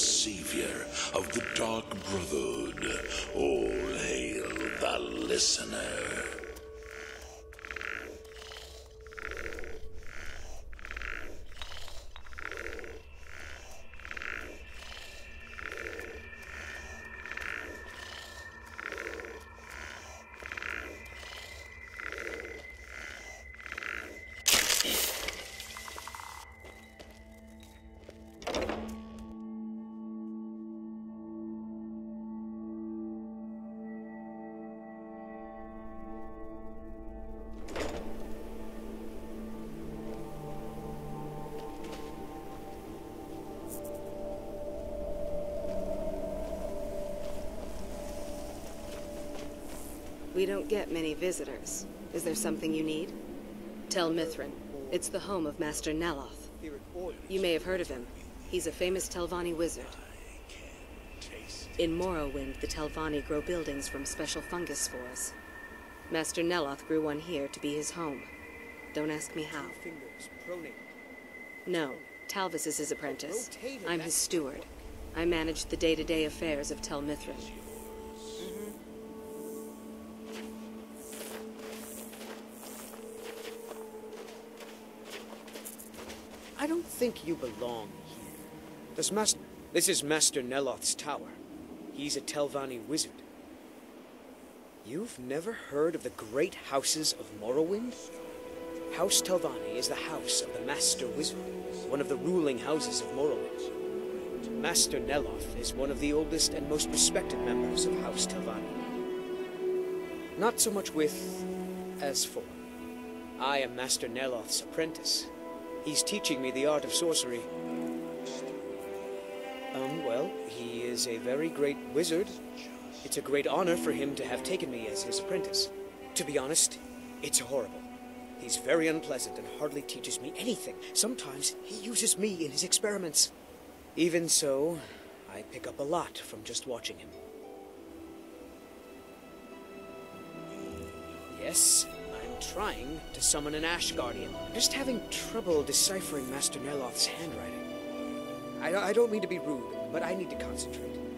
savior of the Dark Brotherhood. All hail the listener. Many visitors. Is there something you need? Tel Mithryn. It's the home of Master Neloth. You may have heard of him. He's a famous Telvanni wizard. In Morrowind, the Telvanni grow buildings from special fungus spores. Master Neloth grew one here to be his home. Don't ask me how. No, Talvas is his apprentice. I'm his steward. I manage the day-to-day affairs of Tel Mithryn. Think you belong here. This, this is Master Neloth's tower. He's a Telvanni wizard. You've never heard of the great houses of Morrowind? House Telvanni is the house of the Master Wizard, one of the ruling houses of Morrowind. Master Neloth is one of the oldest and most respected members of House Telvanni. Not so much with as for. I am Master Neloth's apprentice. He's teaching me the art of sorcery. Um, well, he is a very great wizard. It's a great honor for him to have taken me as his apprentice. To be honest, it's horrible. He's very unpleasant and hardly teaches me anything. Sometimes he uses me in his experiments. Even so, I pick up a lot from just watching him. Yes, trying to summon an Ash Guardian. I'm just having trouble deciphering Master Neloth's handwriting. I, I don't mean to be rude, but I need to concentrate.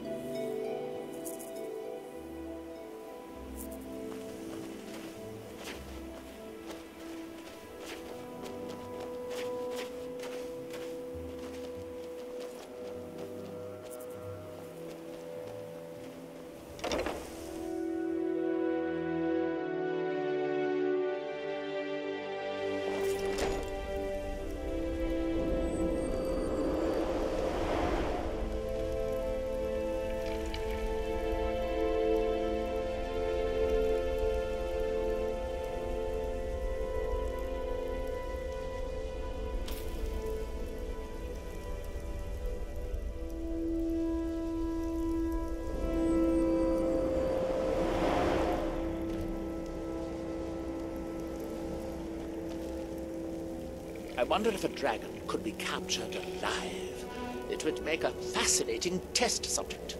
Wonder if a dragon could be captured alive. It would make a fascinating test subject.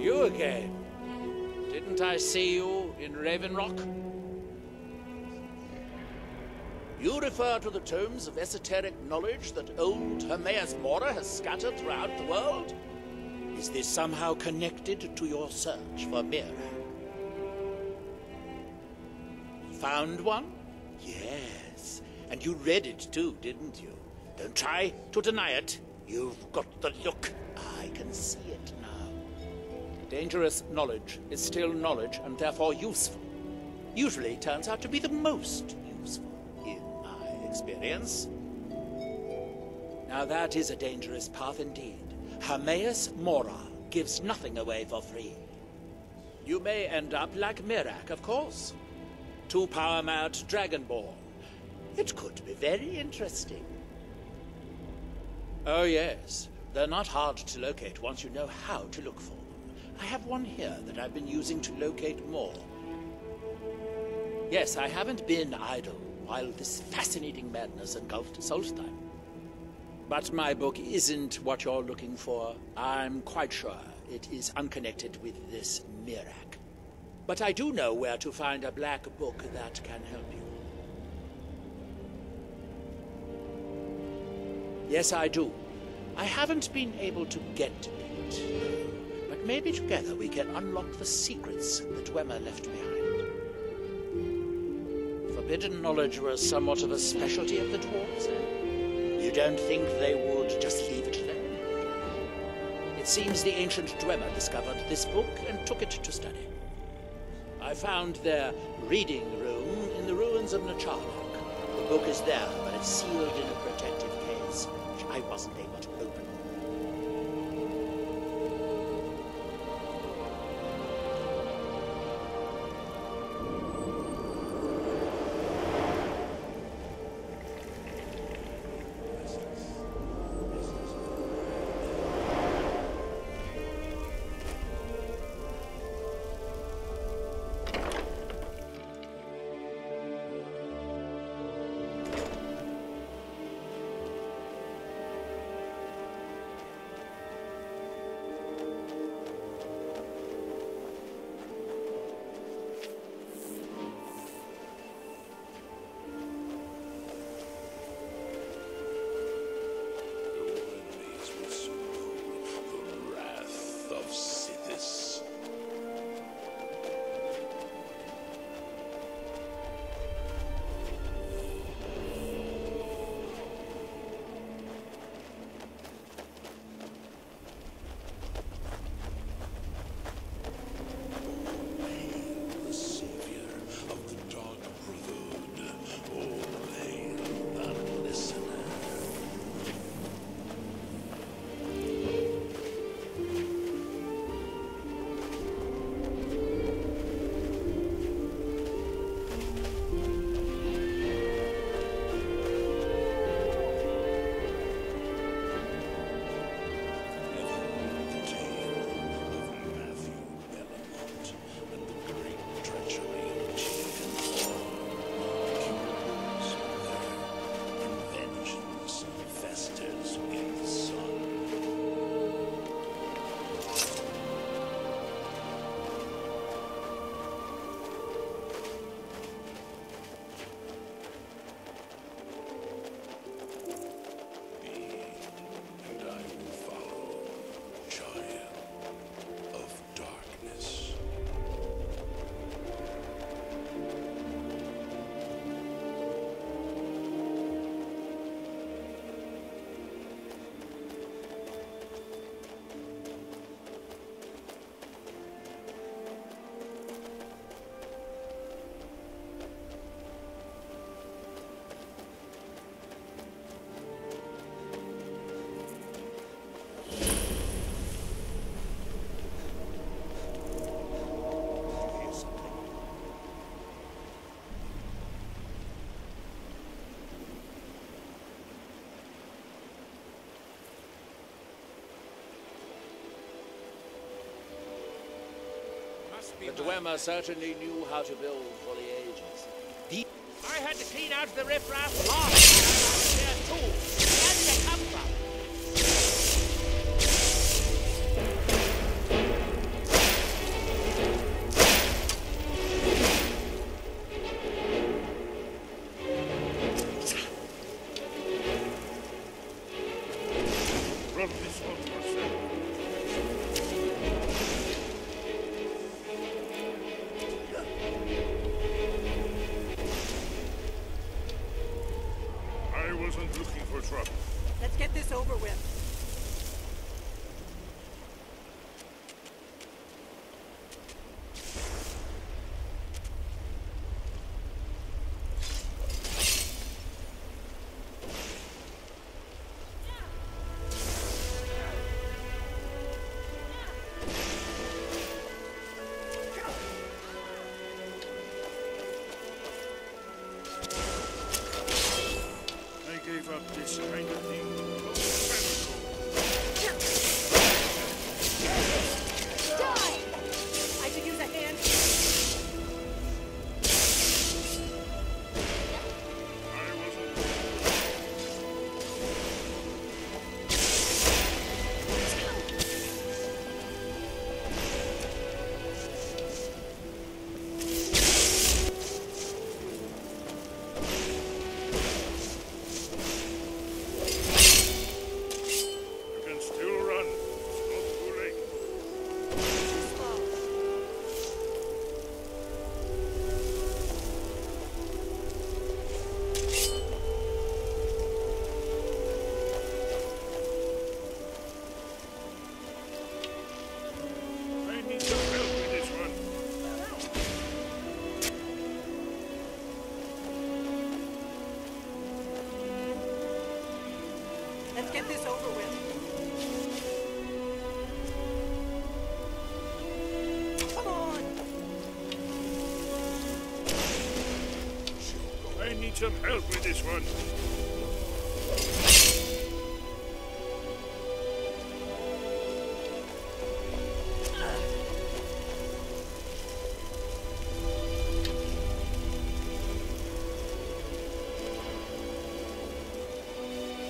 You again? Didn't I see you in Raven Rock? You refer to the tomes of esoteric knowledge that old Hermaeus Mora has scattered throughout the world? Is this somehow connected to your search for Miraak? Found one? Yes. And you read it too, didn't you? Don't try to deny it. You've got the look. I can see it now. Dangerous knowledge is still knowledge and therefore useful. Usually turns out to be the most useful, in my experience. Now that is a dangerous path indeed. Hermaeus Mora gives nothing away for free. You may end up like Miraak, of course. Two power-mad Dragonborn. It could be very interesting. Oh yes, they're not hard to locate once you know how to look for them. I have one here that I've been using to locate more. Yes, I haven't been idle while this fascinating madness engulfed Solstheim. But my book isn't what you're looking for. I'm quite sure it is unconnected with this Miraak. But I do know where to find a black book that can help you. Yes, I do. I haven't been able to get to it. But maybe together we can unlock the secrets that Dwemer left behind. Forbidden knowledge was somewhat of a specialty of the dwarves, eh? You don't think they would just leave it there? It seems the ancient Dwemer discovered this book and took it to study. I found their reading room in the ruins of Nchardak. The book is there, but it's sealed in a protective I wasn't able The Dwemer certainly knew how to build for the ages. The I had to clean out the riffraff long there too. Where did they come from? Help with this one.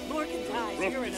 Morgan dies. You're an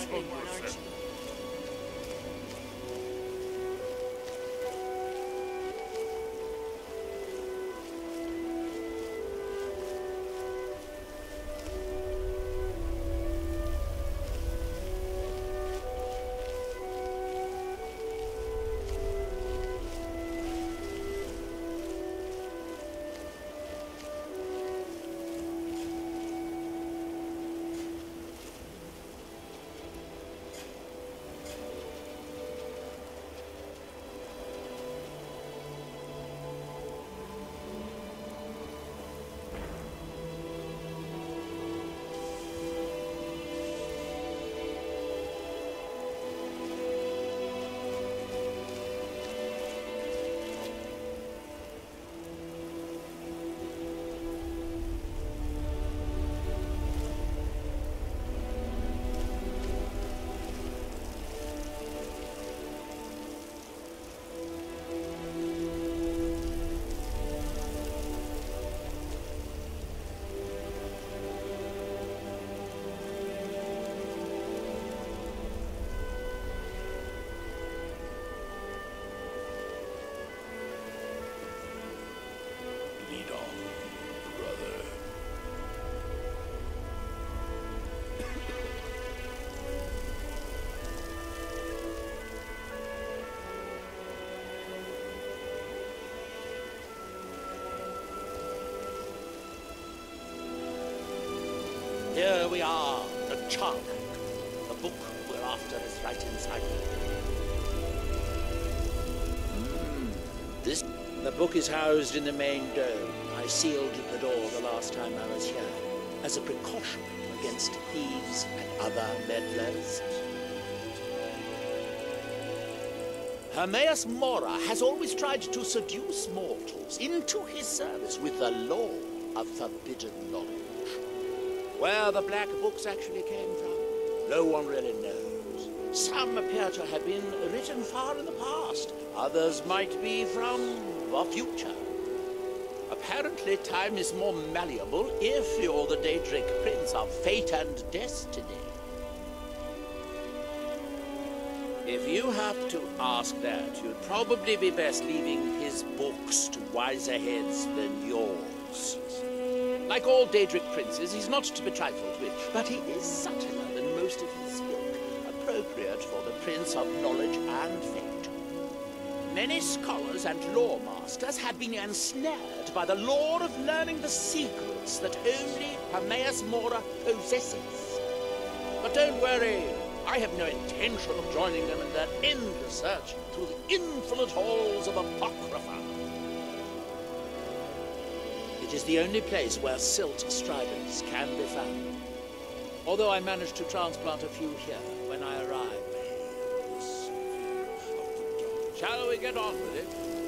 we are, the Chunk. The book we're after is right inside me. Mm, this. The book is housed in the main dome. I sealed the door the last time I was here, as a precaution against thieves and other meddlers. Hermaeus Mora has always tried to seduce mortals into his service with the law of forbidden knowledge. Where the black books actually came from, no one really knows. Some appear to have been written far in the past. Others might be from the future. Apparently, time is more malleable if you're the Daedric Prince of Fate and Destiny. If you have to ask that, you'd probably be best leaving his books to wiser heads than yours. Like all Daedric princes, he's not to be trifled with, but he is subtler than most of his ilk, appropriate for the Prince of Knowledge and Fate. Many scholars and law masters have been ensnared by the lore of learning the secrets that only Hermaeus Mora possesses. But don't worry, I have no intention of joining them in their endless search through the infinite halls of Apocrypha. It is the only place where silt striders can be found. Although I managed to transplant a few here when I arrived. Shall we get on with it?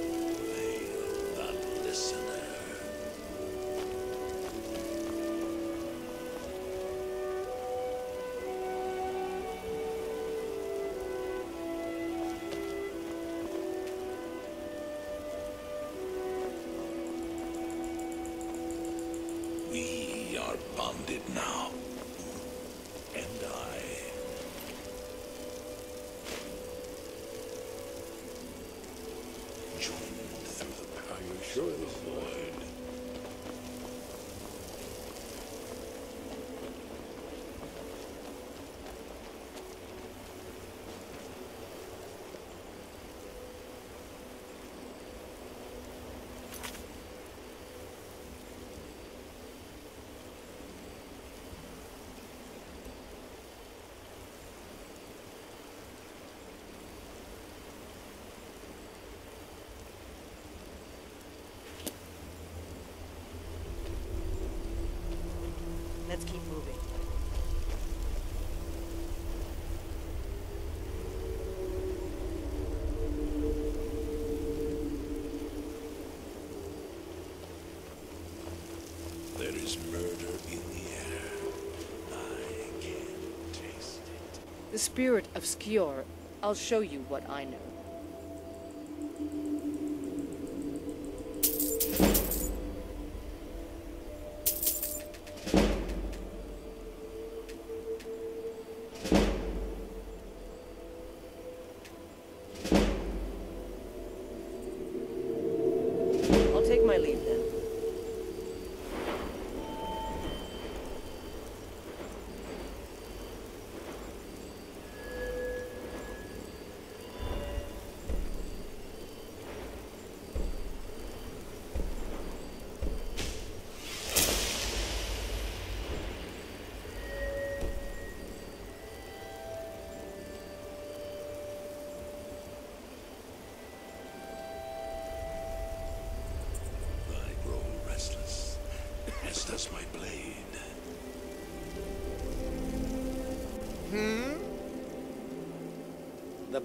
The spirit of Skior. I'll show you what I know.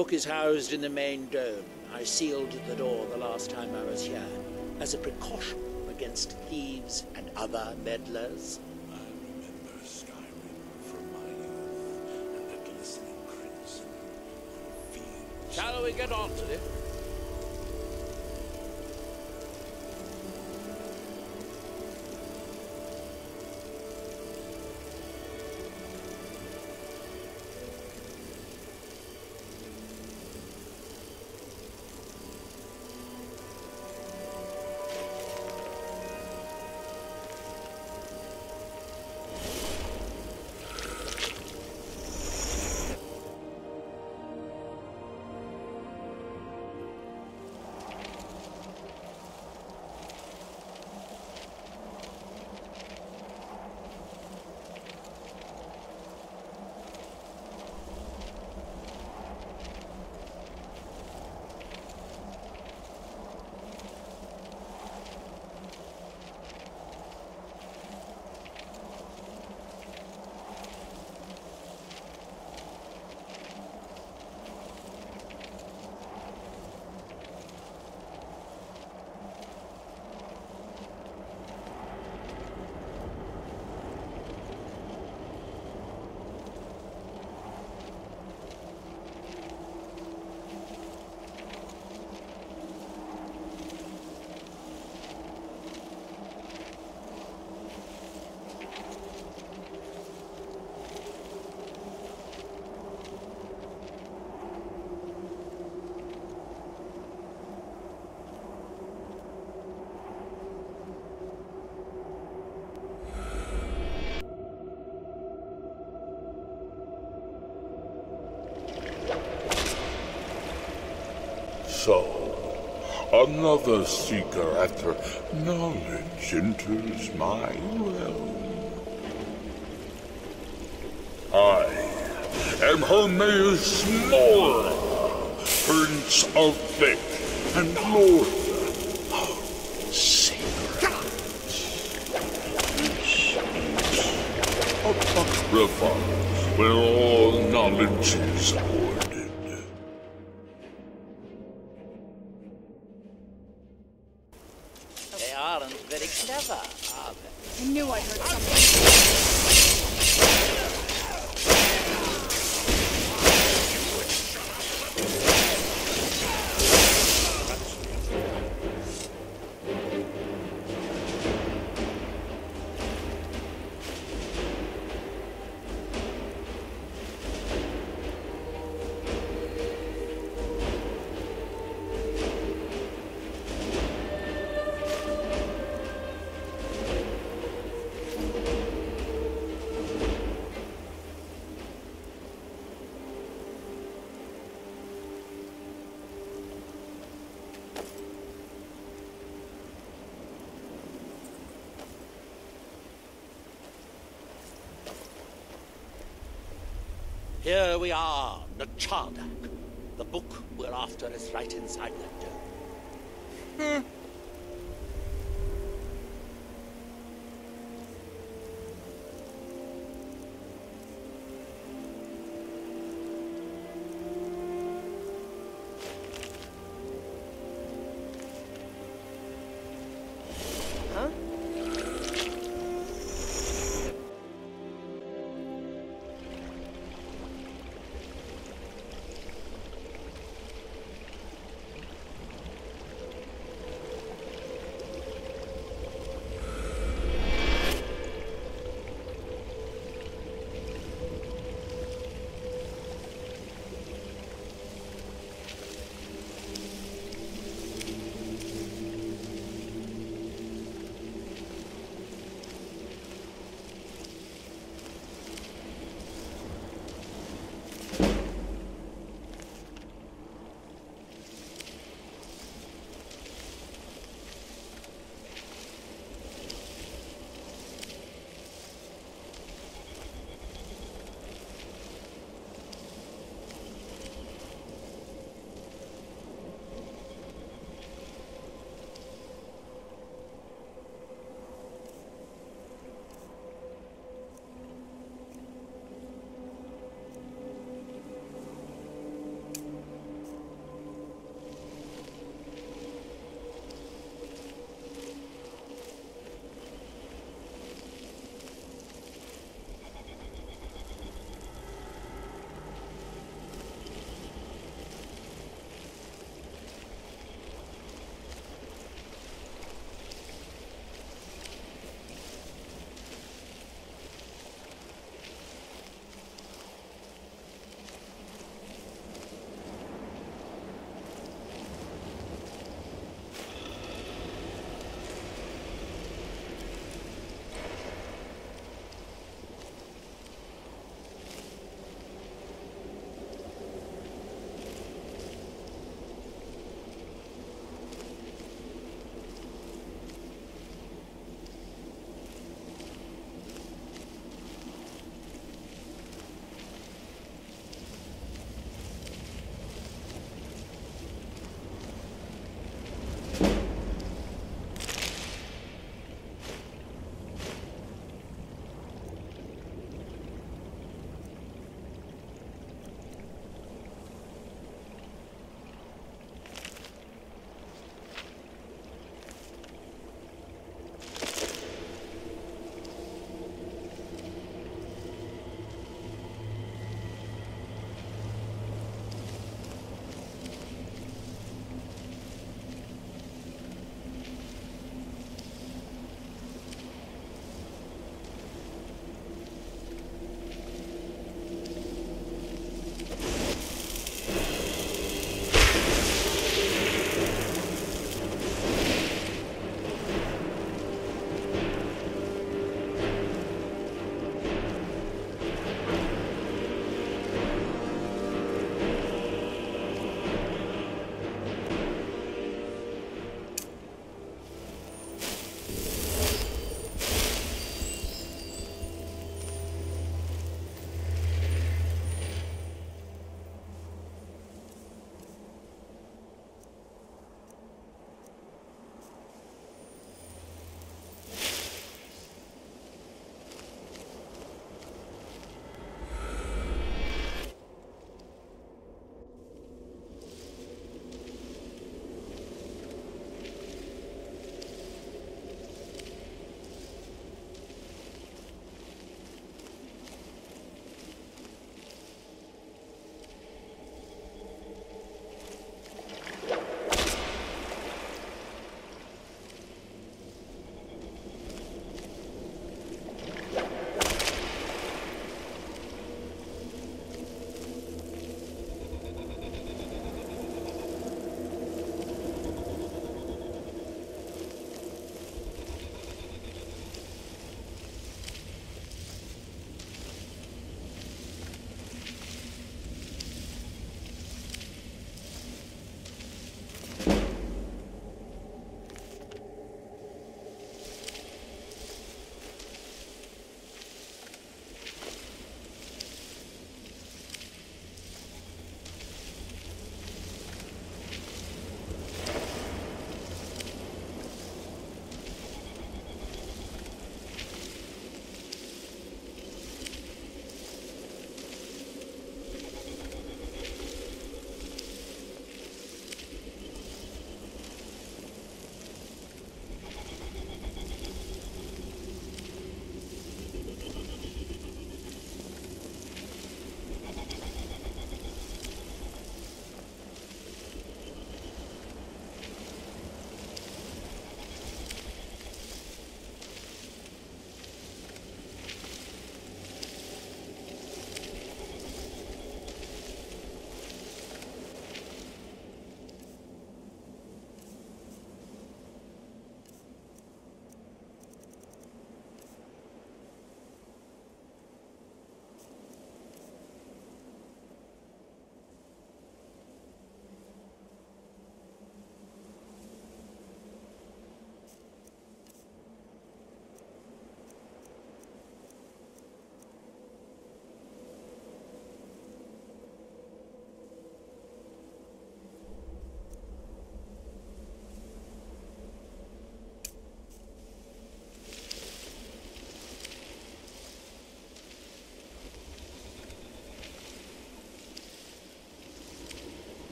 Book is housed in the main dome. I sealed the door the last time I was here, as a precaution against thieves and other meddlers. I remember Skyrim from my youth, and the glistening crimson on fields. Shall we get on to it? So, another seeker after knowledge enters my realm. I am Hermaeus Mora, Prince of Fate and Lord of Secrets. Apocrypha, where all knowledge is hoarded. We are, Nchardak. The book we're after is right inside that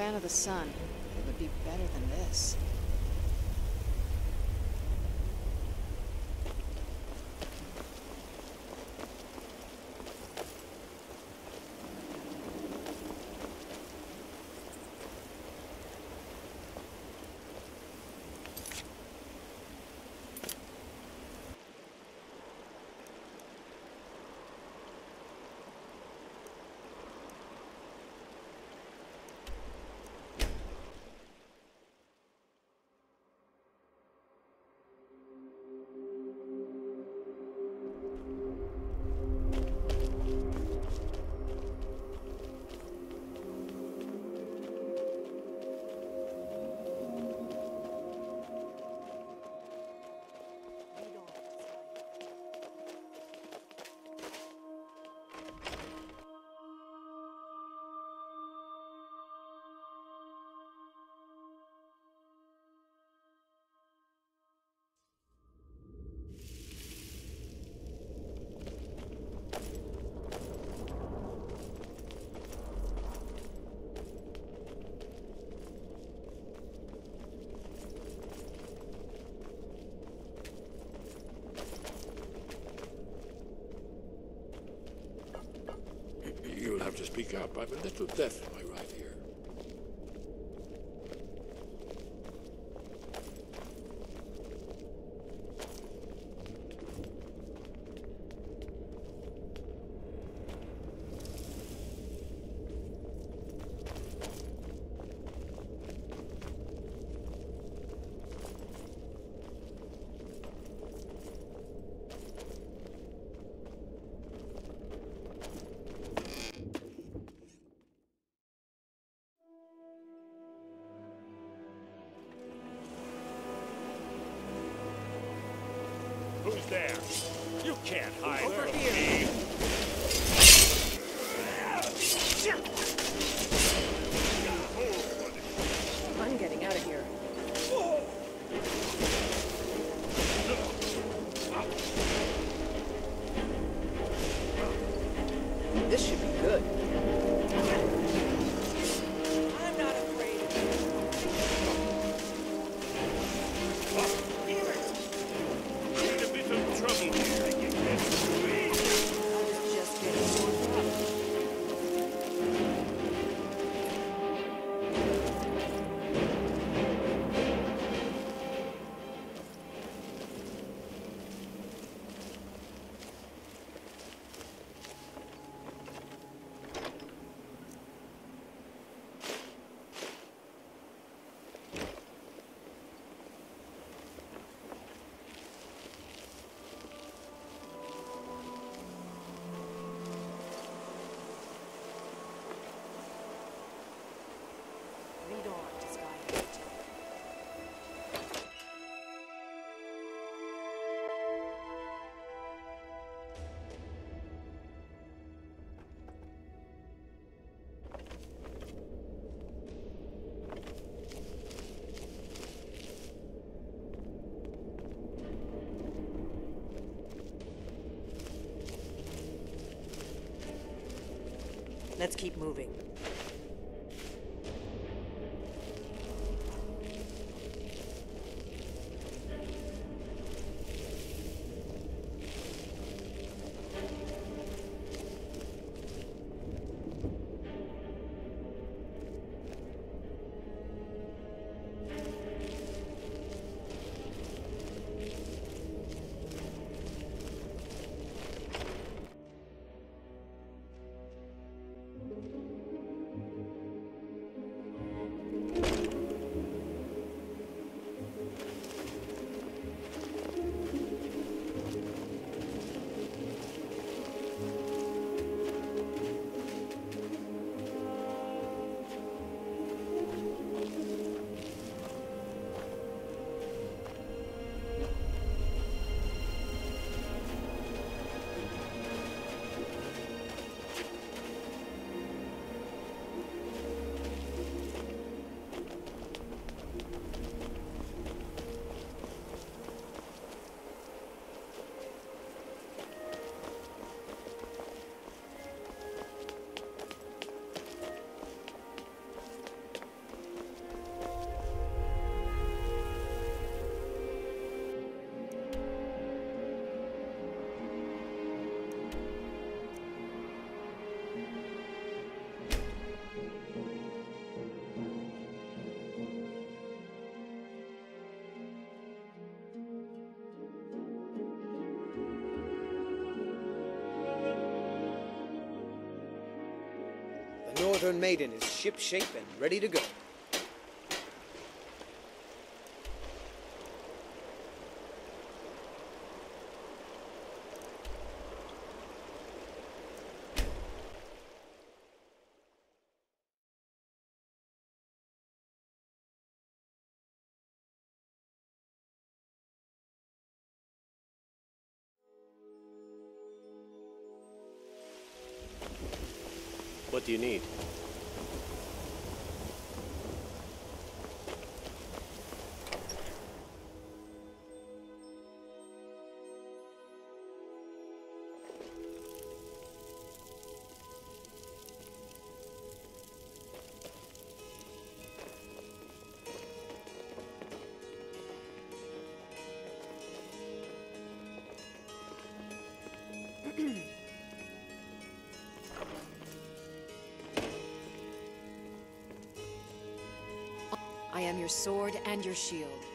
fan of the sun. speak up. I'm a little deaf Let's keep moving. Northern Maiden is shipshape and ready to go. I am your sword and your shield.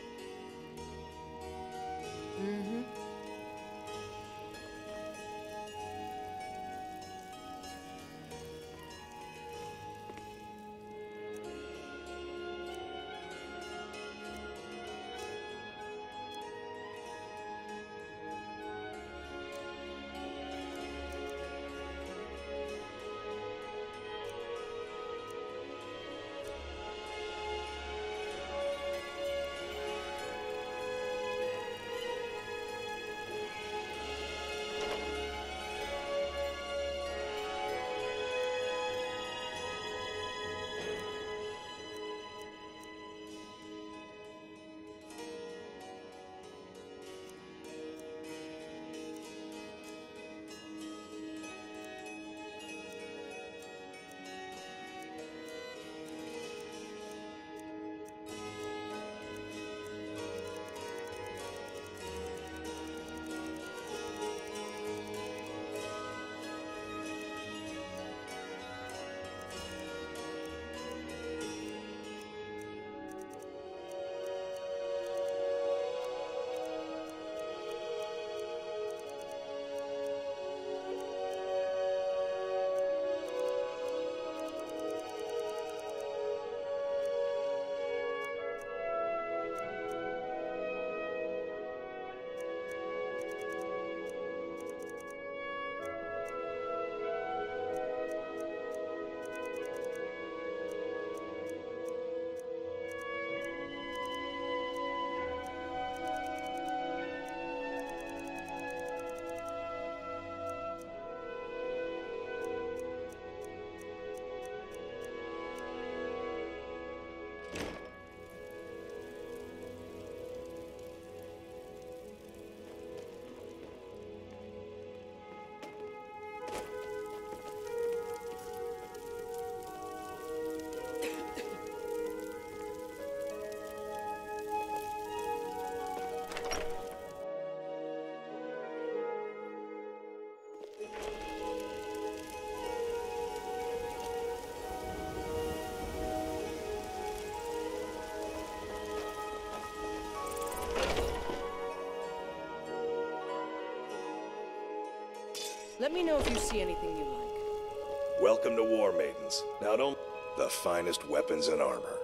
Let me know if you see anything you like. Welcome to Warmaiden's. Now don't... The finest weapons and armor.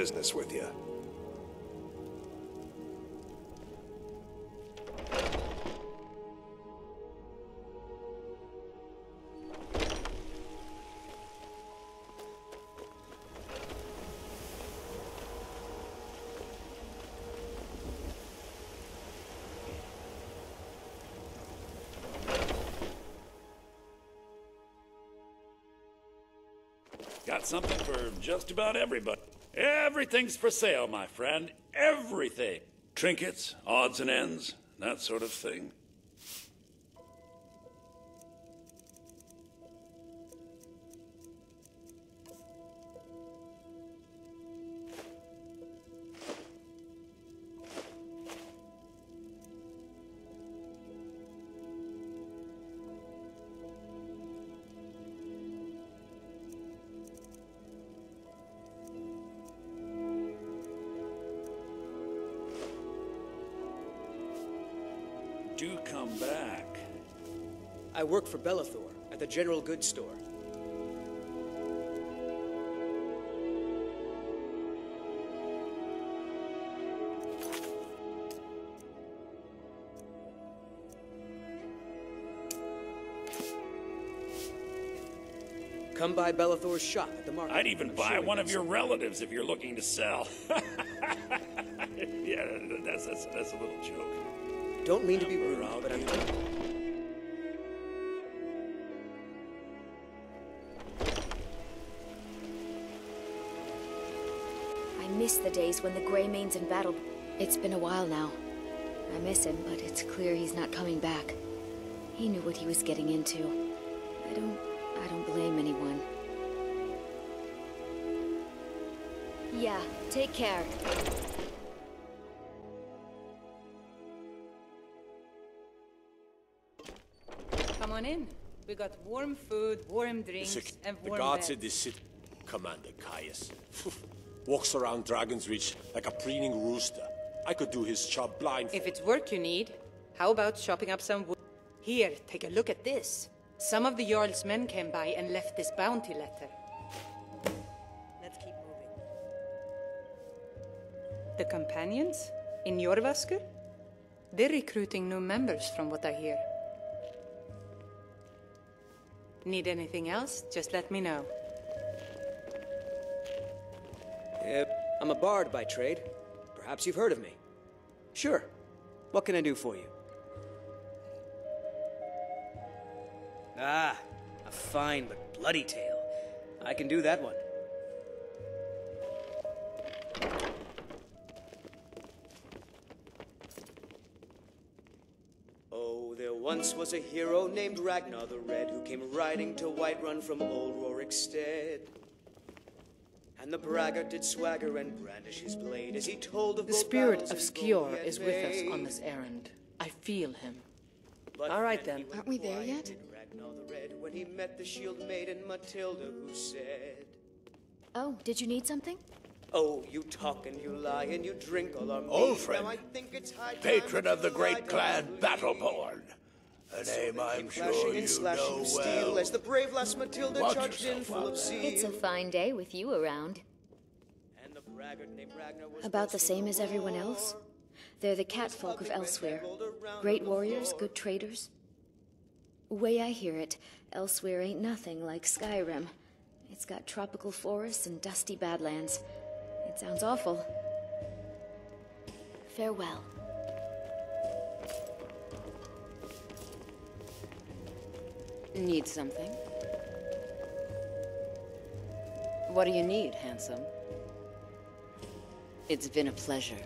Business with you. Got something for just about everybody. Everything's for sale, my friend. Everything. Trinkets, odds and ends, that sort of thing. I work for Belethor at the General Goods Store. Come by Belethor's shop at the market. I'd even I'm buy sure one of your relatives if you're looking to sell. yeah, that's, that's, that's a little joke. Don't mean to be rude, but I'm. The days when the gray Greymane's in battle. It's been a while now. I miss him, but it's clear he's not coming back. He knew what he was getting into. I don't... I don't blame anyone. Yeah, take care. Come on in. We got warm food, warm drinks, and the warm guards beds. in this city. Commander Caius. Walks around Dragonsreach like a preening rooster. I could do his job blind. If it's work you need, how about chopping up some wood? Here, take a look at this. Some of the Jarl's men came by and left this bounty letter. Let's keep moving. The companions? In Jorrvaskr? They're recruiting new members from what I hear. Need anything else? Just let me know. Yep, I'm a bard by trade. Perhaps you've heard of me. Sure. What can I do for you? Ah, a fine but bloody tale. I can do that one. Oh, there once was a hero named Ragnar the Red who came riding to Whiterun from old Rorikstead. And the braggart did swagger and brandish his blade as he told of The spirit of and Skjor is had with us on this errand. I feel him. But All right then then. he went Aren't we there yet? Ragnar the Red when he met the shield maiden Matilda who said, Oh, did you need something? Oh, you talk and you lie and you drink all our oh, mead. Old friend. I think it's high time Patron of the great clan down and Battleborn. A So name they I'm keep sure clashing you and slashing know steel well. as the brave lass Matilda Watch charged in yourself full out of there. zeal. It's a fine day with you around. And the braggart named Ragnar was About the same as everyone else. They're the catfolk of Elsweyr. hair rolled around Great warriors, good traders. Way I hear it, Elsweyr ain't nothing like Skyrim. It's got tropical forests and dusty badlands. It sounds awful. Farewell. Need something? What do you need, handsome? It's been a pleasure.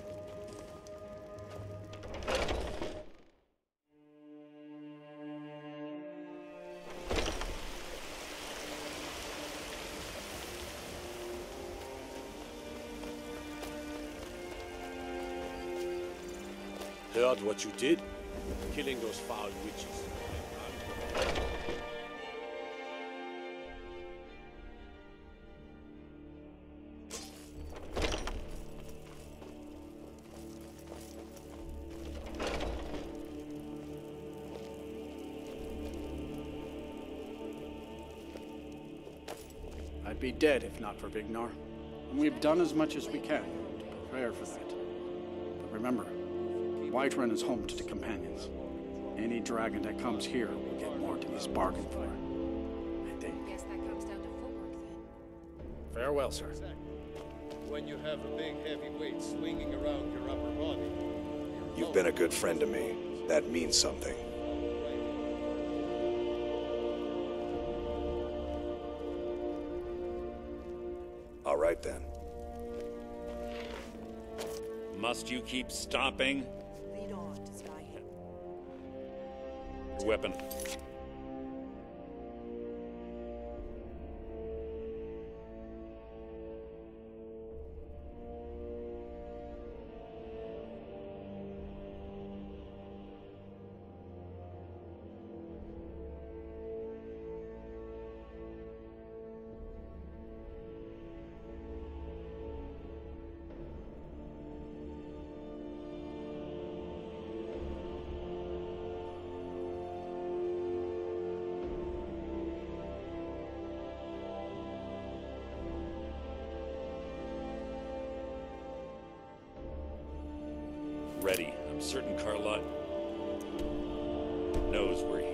Heard what you did? Killing those foul witches. Dead if not for Vignar. And we've done as much as we can to prepare for that. But remember, Whiterun is home to the companions. Any dragon that comes here will get more than he's bargained for. I think. Guess that comes down to footwork then. Farewell, sir. When you have a big heavy weight swinging around your upper body. You've been a good friend to me. That means something. Must you keep stopping? Lead on to Your weapon. Ready. I'm certain Carlotte knows where he.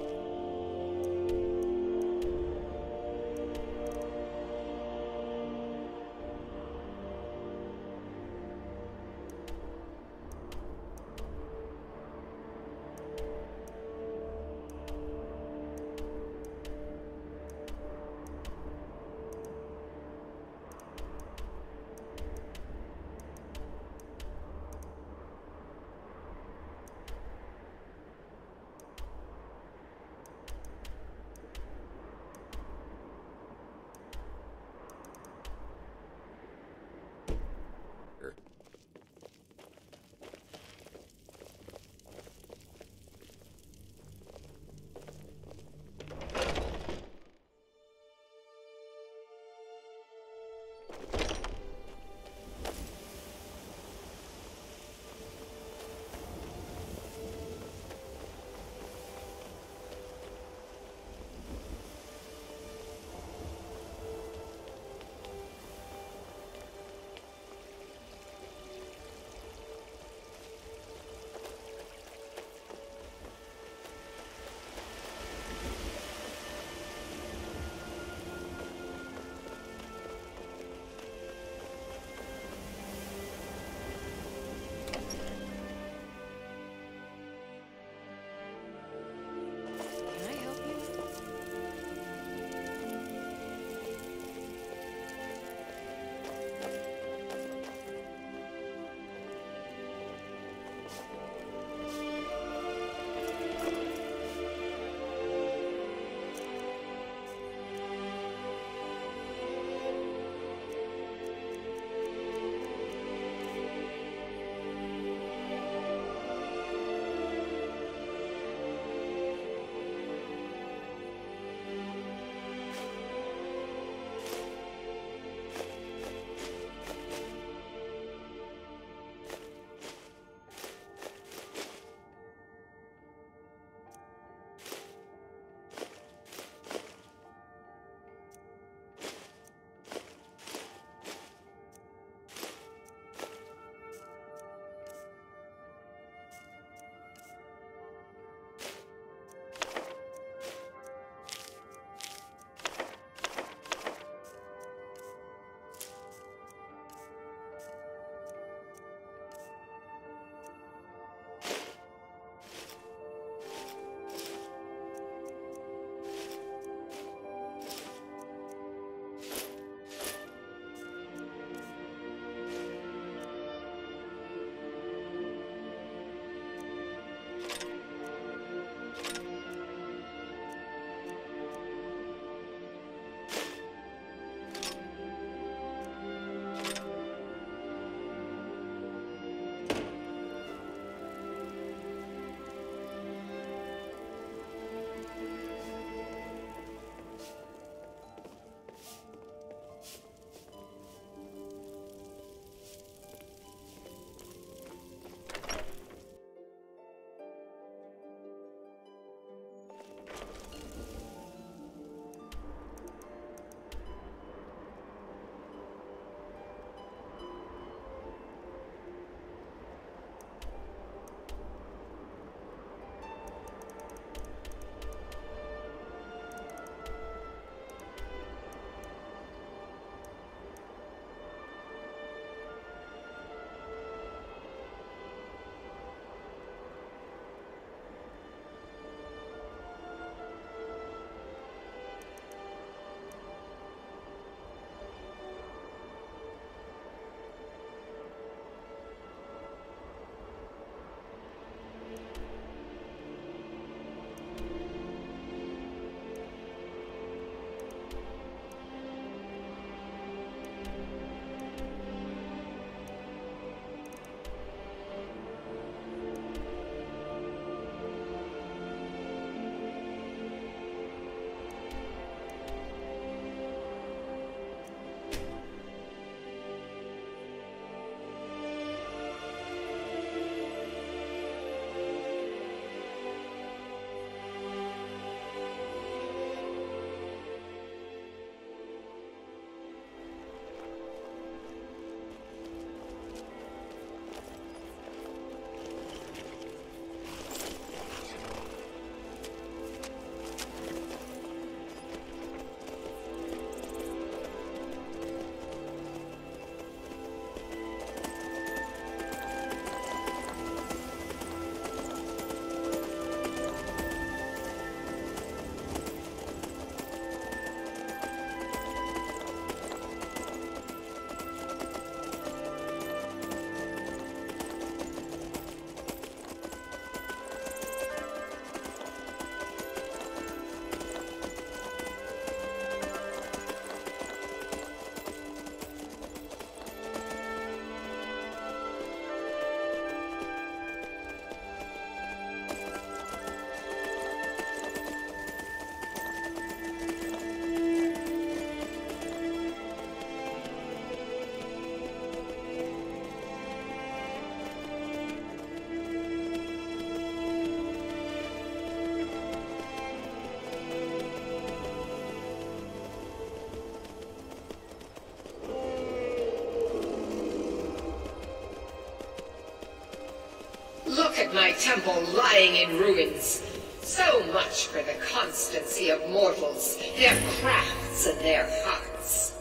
Look at my temple lying in ruins. So much for the constancy of mortals, their crafts and their hearts.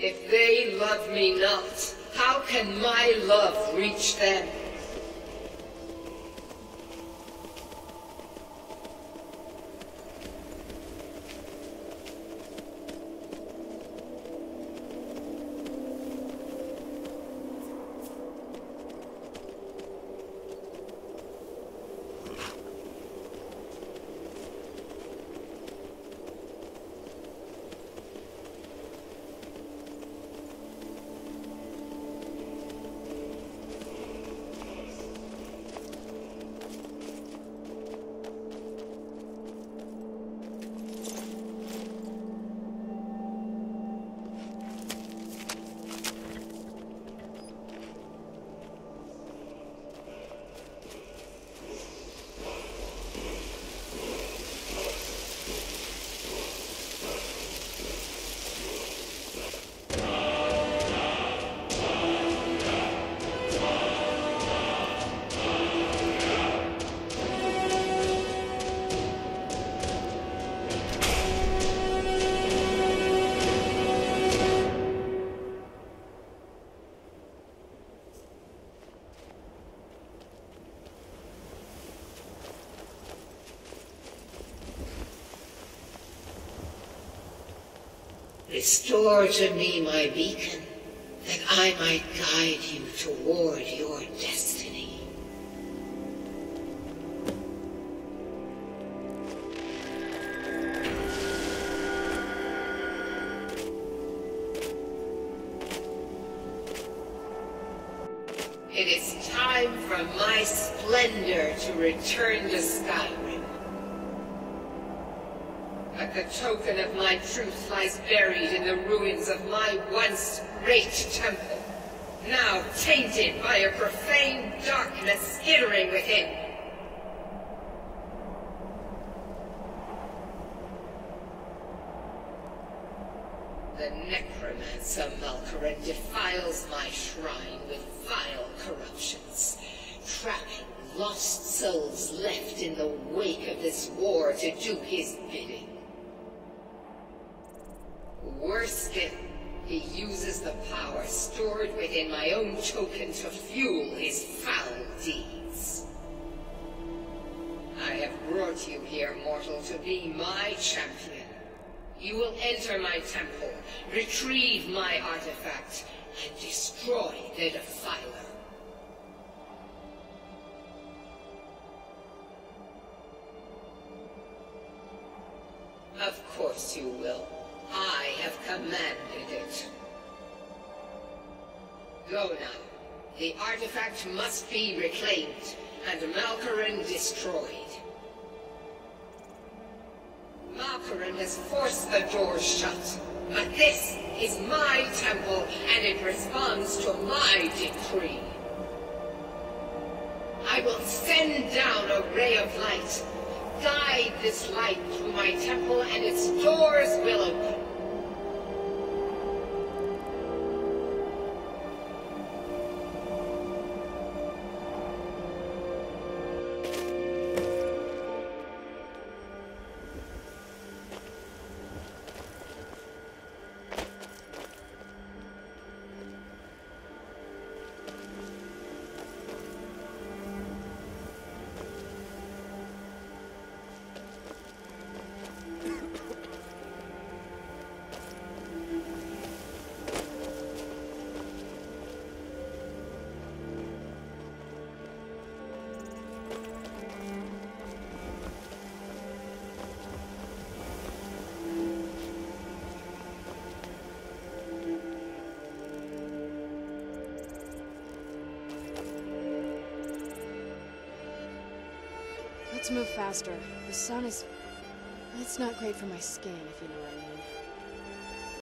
If they love me not, how can my love reach them? Restore to me my beacon, that I might guide you toward great temple, now tainted by a here, mortal, to be my champion. You will enter my temple, retrieve my artifact, and destroy the Defiler. Of course you will. I have commanded it. Go now. The artifact must be reclaimed, and Malkoran destroyed. Malkoran has forced the doors shut, but this is my temple, and it responds to my decree. I will send down a ray of light. Guide this light through my temple, and its doors will open. Let's move faster. The sun is... It's not great for my skin, if you know.